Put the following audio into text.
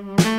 Mm-hmm.